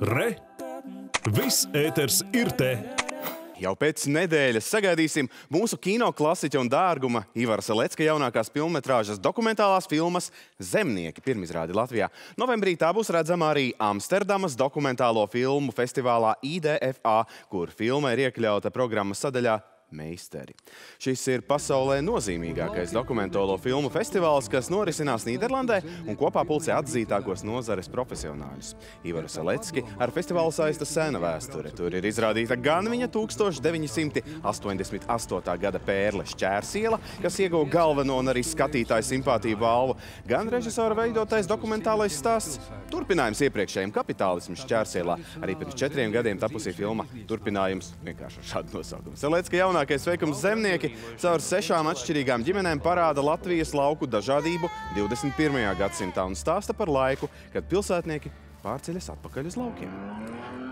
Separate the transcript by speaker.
Speaker 1: Re! Viss ēters ir te!
Speaker 2: Jau pēc nedēļas sagaidīsim mūsu kino klasiķa un dārguma Ivara Salecka jaunākās filmmetrāžas dokumentālās filmas Zemnieki pirmizrādi Latvijā. Novembrī tā būs redzama arī Amsterdamas dokumentālo filmu festivālā IDFA, kur filma ir iekļauta programmas sadaļā meistari. Šis ir pasaulē nozīmīgākais dokumentālo filmu festivāls, kas norisinās Nīderlandē un kopā pulcē atzītākos nozares profesionāļus. Ivaru Salecki ar festivālu saista sena vēsture. Tur ir izrādīta gan viņa 1988. gada pērle Šķērsiela, kas ieguva galveno un arī skatītāju simpātiju balvu, gan režisora veidotais dokumentālais stāsts turpinājums iepriekšējiem kapitālismu Šķērsielā. Arī pirms četriem gadiem tapusī filma turpinājums vienkārši ar šādu nosaukumu. Salecka jaunā jaunākais veikums zemnieki caur sešām atšķirīgām ģimenēm parāda Latvijas lauku dažādību 21. gadsimtā un stāsta par laiku, kad pilsētnieki pārceļas atpakaļ uz laukiem.